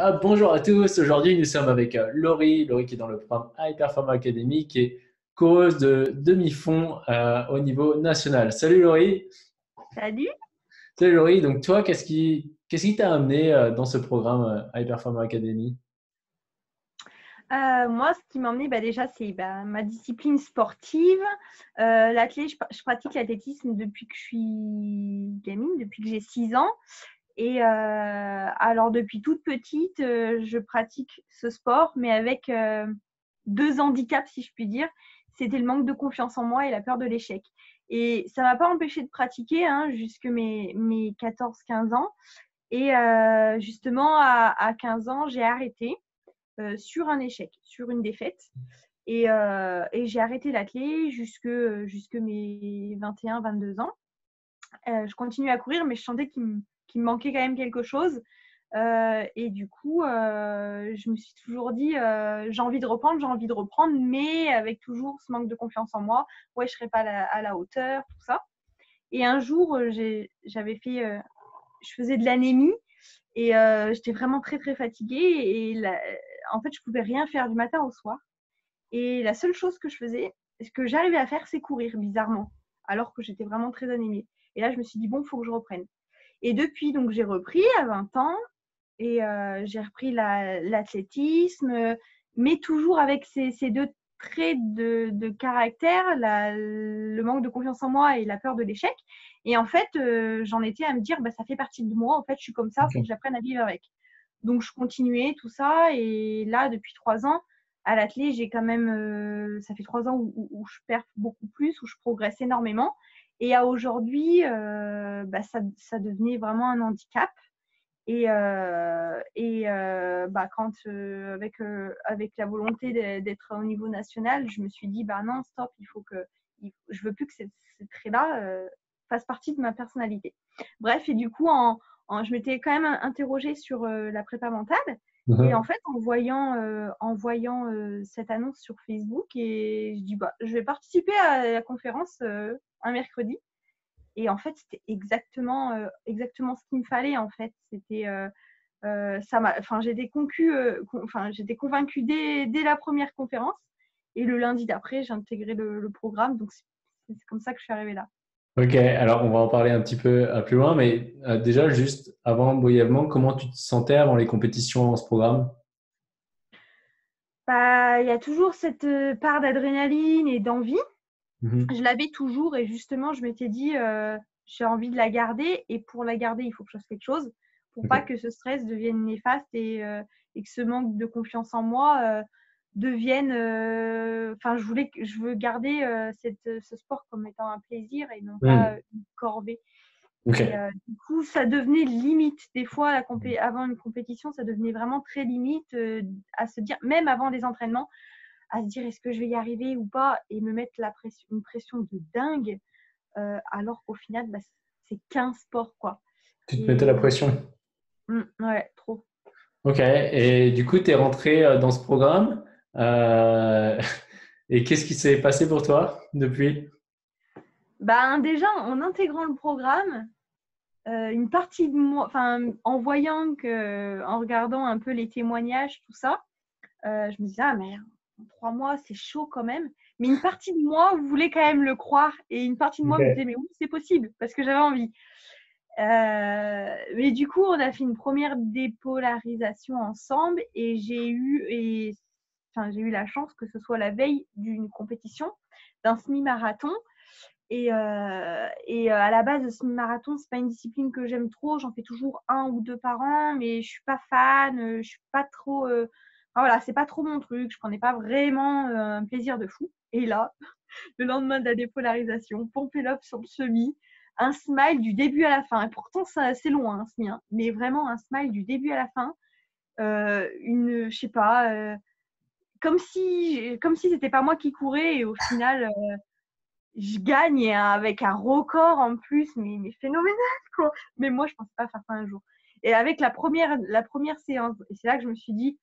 Ah, bonjour à tous. Aujourd'hui, nous sommes avec euh, Laurie. Laurie qui est dans le programme High Performance Academy, qui est coureuse de demi-fond euh, au niveau national. Salut Laurie. Salut. Salut Laurie. Donc toi, qu'est-ce qui qu'est-ce qui t'a amené euh, dans ce programme High Performance Academy? Moi, ce qui m'a amené, bah, déjà, c'est bah, ma discipline sportive. Euh, je, je, pratique l'athlétisme depuis que je suis gamine, depuis que j'ai 6 ans. Et euh, alors, depuis toute petite, euh, je pratique ce sport, mais avec euh, deux handicaps, si je puis dire. C'était le manque de confiance en moi et la peur de l'échec. Et ça ne m'a pas empêché de pratiquer hein, jusque mes, mes 14-15 ans. Et justement, à, 15 ans, j'ai arrêté sur un échec, sur une défaite. Et, j'ai arrêté l'athlé jusque mes 21-22 ans. je continue à courir, mais je sentais qu'il me qu'il me manquait quand même quelque chose. Euh, et du coup, euh, je me suis toujours dit, euh, j'ai envie de reprendre, j'ai envie de reprendre, mais avec toujours ce manque de confiance en moi. Ouais, je serais pas à la, hauteur, tout ça. Et un jour, j'avais fait, je faisais de l'anémie et j'étais vraiment très très fatiguée. Et en fait, je pouvais rien faire du matin au soir. Et la seule chose que je faisais, ce que j'arrivais à faire, c'est courir bizarrement, alors que j'étais vraiment très anémie. Et là, je me suis dit bon, il faut que je reprenne. Et depuis, donc, j'ai repris à 20 ans et euh, j'ai repris l'athlétisme, mais toujours avec ces, deux traits de, caractère, le manque de confiance en moi et la peur de l'échec. Et en fait, euh, j'en étais à me dire, bah, ça fait partie de moi, en fait, je suis comme ça, il faut que j'apprenne à vivre avec. Donc, je continuais tout ça. Et là, depuis trois ans, à l'athlé, j'ai quand même, euh, ça fait trois ans où, où, je perds beaucoup plus, où je progresse énormément. Et à aujourd'hui, euh, bah, ça, ça, devenait vraiment un handicap. Et, euh, et euh, bah, quand, avec, avec la volonté d'être au niveau national, je me suis dit, bah non, stop, il faut que, je veux plus que ces, ces traits-là fassent partie de ma personnalité. Bref, et du coup, en, je m'étais quand même interrogée sur la prépa mentale. Et en fait, en voyant, en voyant cette annonce sur Facebook, et je dis, bah, je vais participer à la conférence un mercredi. Et en fait, c'était exactement, euh, exactement ce qu'il me fallait. En fait, c'était euh, euh, ça m'a, enfin, j'étais concu, enfin, j'étais convaincue dès, dès, la première conférence. Et le lundi d'après, j'ai intégré le, programme. Donc, c'est comme ça que je suis arrivée là. Ok, alors on va en parler un petit peu plus loin, mais déjà, juste avant, brièvement, comment tu te sentais avant les compétitions dans ce programme? Bah, Il y a toujours cette part d'adrénaline et d'envie. Mmh je l'avais toujours et justement, je m'étais dit, euh, j'ai envie de la garder et pour la garder, il faut que je fasse quelque chose pour pas que ce stress devienne néfaste et, euh, et, que ce manque de confiance en moi euh, devienne. Enfin, je voulais, je veux garder cette, ce sport comme étant un plaisir et non mmh. pas une corvée. du coup, ça devenait limite. Des fois, la avant une compétition, ça devenait vraiment très limite à se dire, même avant les entraînements, à se dire est-ce que je vais y arriver ou pas et me mettre la pression, une pression de dingue euh, alors qu'au final bah, c'est qu'un sport quoi. Tu te mettais la pression mmh, Ouais, trop. Ok, et du coup tu es rentré euh, dans ce programme euh, et qu'est-ce qui s'est passé pour toi depuis? Ben, Déjà en intégrant le programme, une partie de moi, enfin en voyant que, en regardant un peu les témoignages, tout ça, je me disais, ah merde, trois mois, c'est chaud quand même. Mais une partie de moi voulait quand même le croire et une partie de moi me disait, mais oui, c'est possible parce que j'avais envie. Euh, mais du coup, on a fait une première dépolarisation ensemble et j'ai eu, et, enfin, j'ai eu la chance que ce soit la veille d'une compétition, d'un semi-marathon. Et, euh, et, euh, à la base, le semi-marathon, c'est pas une discipline que j'aime trop. J'en fais toujours un ou deux par an, mais je suis pas fan. Je suis pas trop voilà, c'est pas trop mon truc, je prenais pas vraiment euh, un plaisir de fou. Et là, le lendemain de la dépolarisation, pompé up sur le semi, un smile du début à la fin. Et pourtant, c'est long, hein, ce mien, mais vraiment un smile du début à la fin. Euh, une, je sais pas, euh, comme si, comme si c'était pas moi qui courais et au final, je gagne avec un record en plus, mais, mais phénoménal quoi. Mais moi, je pensais pas faire ça un jour. Et avec la première, la première séance, et c'est là que je me suis dit,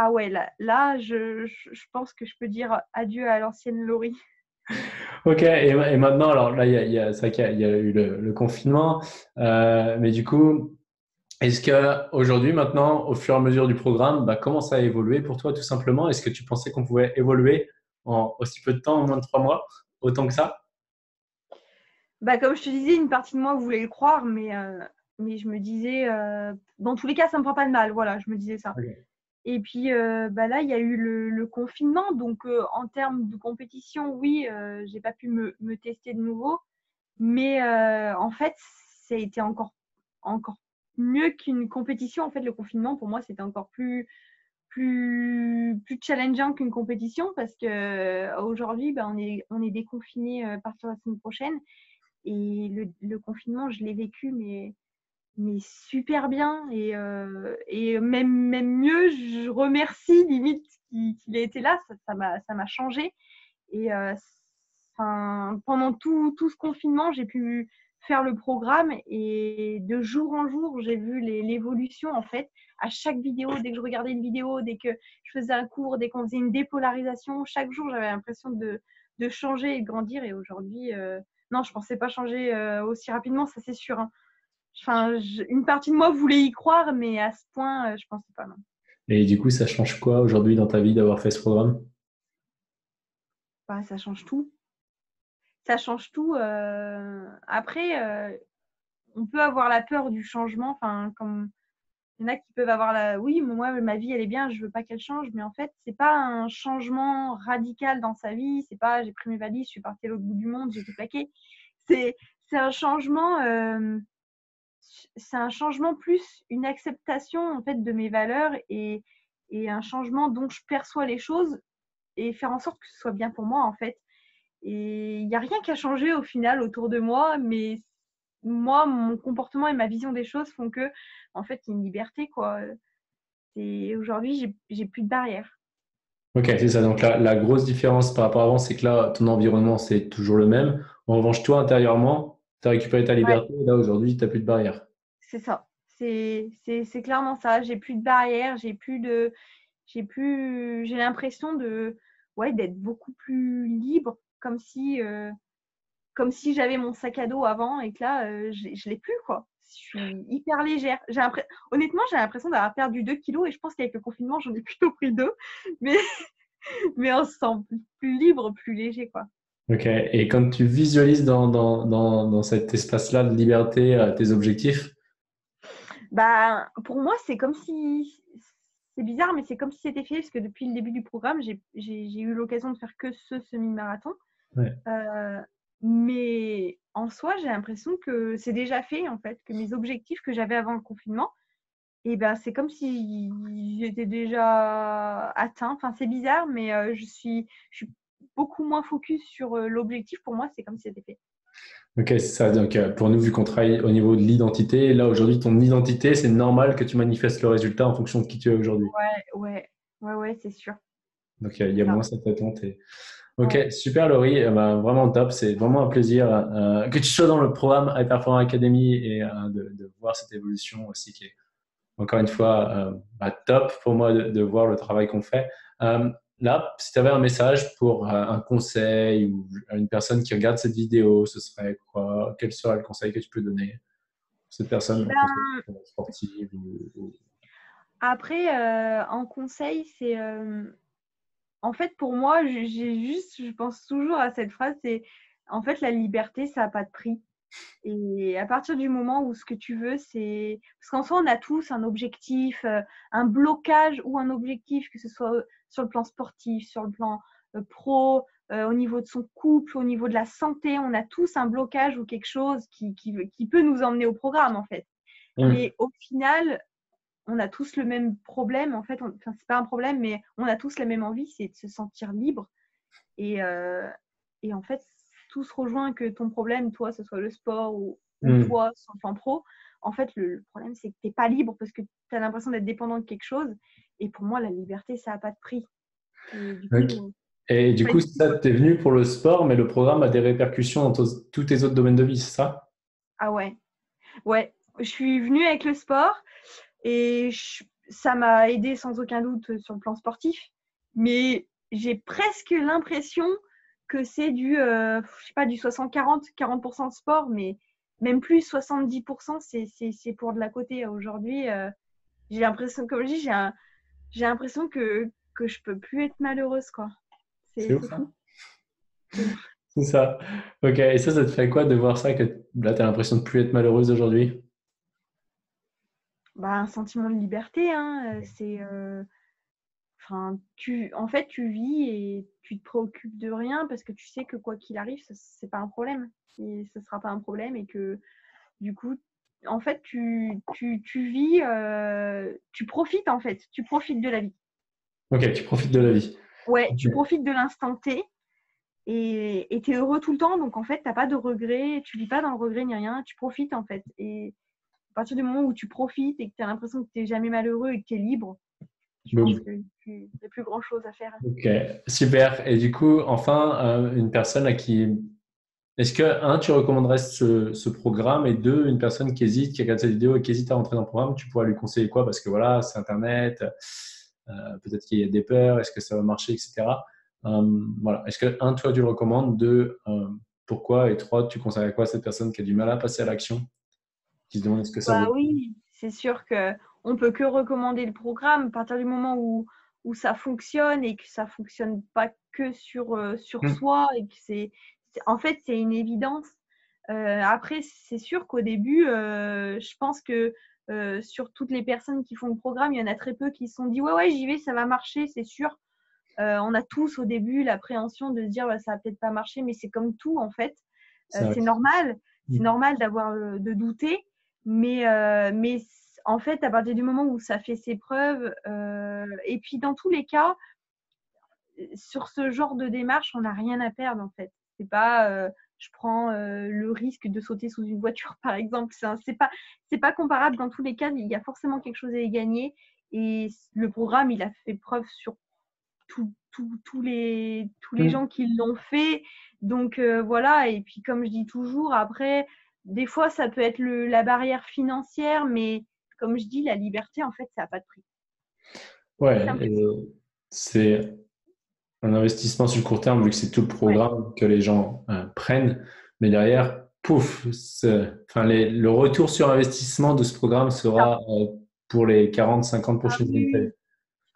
ah ouais, là, je, je, pense que je peux dire adieu à l'ancienne Laurie. Ok, et, maintenant, alors là, il y a, c'est vrai qu'il y, a eu le, confinement, euh, mais du coup, Est-ce qu'aujourd'hui, maintenant, au fur et à mesure du programme, bah, comment ça a évolué pour toi tout simplement? Est-ce que tu pensais qu'on pouvait évoluer en aussi peu de temps, en moins de trois mois, autant que ça? Bah, Comme je te disais, une partie de moi voulait le croire, mais, euh, mais je me disais, euh, dans tous les cas, ça ne me fera pas de mal. Voilà, je me disais ça. Et puis euh, bah là, il y a eu le, confinement. Donc, en termes de compétition, oui, j'ai pas pu me, tester de nouveau. Mais en fait, ça a été encore, encore mieux qu'une compétition. En fait, le confinement, pour moi, c'était encore plus, plus, plus challengeant qu'une compétition parce que euh, aujourd'hui, ben, on, est, on est déconfiné euh, à partir de la semaine prochaine. Et le, le confinement, je l'ai vécu, mais, mais super bien. Et, euh, et même, même mieux, je remercie limite qu'il ait été là. Ça m'a ça changé. Et pendant tout, tout ce confinement, j'ai pu faire le programme et de jour en jour, j'ai vu l'évolution en fait. À chaque vidéo, dès que je regardais une vidéo, dès que je faisais un cours, dès qu'on faisait une dépolarisation, chaque jour, j'avais l'impression de, de, changer et de grandir. Et aujourd'hui, euh, non, je pensais pas changer euh, aussi rapidement, ça c'est sûr. Hein. Enfin, une partie de moi voulait y croire, mais à ce point, euh, je pensais pas. Non. Et du coup, ça change quoi aujourd'hui dans ta vie d'avoir fait ce programme? Bah, Ça change tout ça change tout. Euh, après, euh, on peut avoir la peur du changement. Enfin, comme il y en a qui peuvent avoir la. Oui, moi, ma vie, elle est bien, je veux pas qu'elle change. Mais en fait, c'est pas un changement radical dans sa vie. C'est pas j'ai pris mes valises, je suis partie à l'autre bout du monde, j'ai tout plaqué. C'est un changement. Euh, c'est un changement plus une acceptation en fait de mes valeurs et, et un changement dont je perçois les choses et faire en sorte que ce soit bien pour moi en fait. Et il n'y a rien qui a changé au final autour de moi, mais moi, mon comportement et ma vision des choses font que, en fait, c'est une liberté, quoi. Et aujourd'hui, j'ai plus de barrières. Ok, c'est ça. Donc la, la, grosse différence par rapport à avant, c'est que là, ton environnement, c'est toujours le même. En revanche, toi, intérieurement, tu as récupéré ta liberté. Là, aujourd'hui, tu n'as plus de barrières. C'est ça. C'est clairement ça. J'ai plus de barrières. J'ai plus de. J'ai plus. J'ai l'impression de. Ouais, d'être beaucoup plus libre comme si, euh, comme si j'avais mon sac à dos avant et que là, euh, je ne l'ai plus. quoi. Je suis hyper légère. Honnêtement, j'ai l'impression d'avoir perdu 2 kilos et je pense qu'avec le confinement, j'en ai plutôt pris 2. Mais, mais on se sent plus libre, plus léger. quoi. Ok. Et quand tu visualises dans, dans, dans, dans cet espace-là de liberté euh, tes objectifs? Bah, Pour moi, c'est comme si c'est bizarre, mais c'est comme si c'était fait, parce que depuis le début du programme, j'ai eu l'occasion de faire que ce semi-marathon. Euh, mais en soi, j'ai l'impression que c'est déjà fait, en fait, que mes objectifs que j'avais avant le confinement, et eh ben, c'est comme si j'étais déjà atteint. Enfin, c'est bizarre, mais euh, je, suis, je suis beaucoup moins focus sur euh, l'objectif. Pour moi, c'est comme si c'était fait. Ok, c'est ça. Donc, pour nous, vu qu'on travaille au niveau de l'identité, là, aujourd'hui, ton identité, c'est normal que tu manifestes le résultat en fonction de qui tu es aujourd'hui. Ouais, ouais, ouais, ouais, c'est sûr. Donc, il y a, moins cette attente. Et... Ok, super Laurie, eh ben, vraiment top. C'est vraiment un plaisir euh, que tu sois dans le programme High Performance Academy et euh, de, voir cette évolution aussi qui est encore une fois euh, bah, top pour moi de, voir le travail qu'on fait. Là, si tu avais un message pour un conseil ou une personne qui regarde cette vidéo, ce serait quoi? Quel serait le conseil que tu peux donner à cette personne ben, sportive Après, en conseil, c'est en fait, pour moi, j'ai juste, je pense toujours à cette phrase, c'est en fait, la liberté, ça n'a pas de prix. Et à partir du moment où ce que tu veux, c'est. Parce qu'en soi, on a tous un objectif, euh, un blocage ou un objectif, que ce soit sur le plan sportif, sur le plan euh, pro, euh, au niveau de son couple, au niveau de la santé, on a tous un blocage ou quelque chose qui, qui, peut nous emmener au programme, en fait. Mmh. Mais au final, on a tous le même problème. En fait, enfin, c'est pas un problème, mais on a tous la même envie, c'est de se sentir libre. Et, euh, et en fait, tout se rejoint que ton problème, toi, ce soit le sport ou, mm. toi, sur le plan pro. En fait, le, problème, c'est que tu n'es pas libre parce que tu as l'impression d'être dépendant de quelque chose. Et pour moi, la liberté, ça n'a pas de prix. Et du coup, ça, tu es venu pour le sport, mais le programme a des répercussions dans tous tes autres domaines de vie, c'est ça? Ah ouais. Ouais, je suis venue avec le sport. Et ça m'a aidé sans aucun doute sur le plan sportif. Mais j'ai presque l'impression que c'est du, euh, je sais pas, du 60-40, 40%, de sport, mais même plus 70%, c'est pour de la côté. Aujourd'hui, j'ai l'impression, comme je dis, j'ai l'impression que, que je peux plus être malheureuse. quoi. C'est fou. C'est ça. Ok, et ça, ça te fait quoi de voir ça, que là, tu as l'impression de plus être malheureuse aujourd'hui? Bah, Un sentiment de liberté. Hein. C'est. Euh, enfin, tu, en fait, tu vis et tu te préoccupes de rien parce que tu sais que quoi qu'il arrive, ce n'est pas un problème. Et ce ne sera pas un problème et que du coup, en fait, tu, tu, tu vis, euh, tu profites en fait, tu profites de la vie. Ok, tu profites de la vie. Ouais, tu profites de l'instant T et tu es heureux tout le temps. Donc en fait, tu n'as pas de regrets, tu vis pas dans le regret ni rien, tu profites en fait. Et à partir du moment où tu profites et que tu as l'impression que tu n'es jamais malheureux et que tu es libre, je pense qu'il n'y a plus grand chose à faire. Ok, super. Et du coup, enfin, euh, une personne à qui. Est-ce que, un, tu recommanderais ce, ce, programme et deux, une personne qui hésite, qui regarde cette vidéo et qui hésite à rentrer dans le programme, tu pourrais lui conseiller quoi? Parce que voilà, c'est Internet, euh, peut-être qu'il y a des peurs, est-ce que ça va marcher, etc. Euh, voilà. Est-ce que, un, toi, tu le recommandes? Deux, euh, pourquoi? Et trois, tu conseilles à quoi cette personne qui a du mal à passer à l'action? Qui se demande est-ce que ça bah, Oui, c'est sûr qu'on ne peut que recommander le programme à partir du moment où, où ça fonctionne et que ça ne fonctionne pas que sur, sur mmh. soi et que c'est en fait c'est une évidence après c'est sûr qu'au début je pense que euh, sur toutes les personnes qui font le programme, il y en a très peu qui se sont dit ouais ouais j'y vais, ça va marcher, c'est sûr. Euh, on a tous au début l'appréhension de se dire bah, ça va peut-être pas marcher, mais c'est comme tout en fait. Euh, c'est normal, c'est mm. normal d'avoir de douter, mais mais en fait à partir du moment où ça fait ses preuves, et puis dans tous les cas, sur ce genre de démarche, on n'a rien à perdre en fait. C'est pas je prends euh, le risque de sauter sous une voiture, par exemple. C'est pas, pas comparable dans tous les cas. Il y a forcément quelque chose à y gagner. Et le programme, il a fait preuve sur tous les, tous les mm. gens qui l'ont fait. Donc euh, voilà. Et puis, comme je dis toujours, après, des fois, ça peut être le, la barrière financière, mais comme je dis, la liberté, en fait, ça n'a pas de prix. Ouais, c'est un investissement sur le court terme, vu que c'est tout le programme que les gens euh, prennent. Mais derrière, pouf, enfin, le retour sur investissement de ce programme sera euh, pour les 40-50 prochaines années.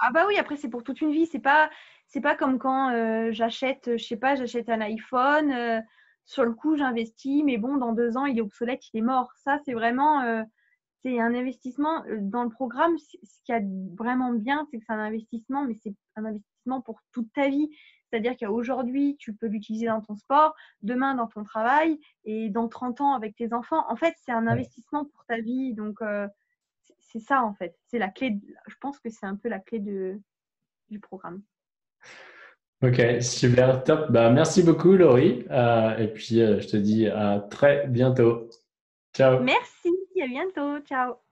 Ah, bah oui, après, c'est pour toute une vie. C'est pas, c'est pas comme quand euh, j'achète, je sais pas, j'achète un iPhone. sur le coup, j'investis, mais bon, dans deux ans, il est obsolète, il est mort. Ça, c'est vraiment c'est un investissement dans le programme. Ce qui est vraiment bien, c'est que c'est un investissement, mais c'est un investissement pour toute ta vie. C'est-à-dire qu'aujourd'hui, tu peux l'utiliser dans ton sport, demain dans ton travail et dans 30 ans avec tes enfants. En fait, c'est un investissement pour ta vie. Donc, c'est ça, en fait. C'est la clé. Je pense que c'est un peu la clé de, du programme. Ok, super, top. Bah, merci beaucoup, Laurie. Euh, et puis, euh, je te dis à très bientôt. Ciao. Merci, à bientôt. Ciao.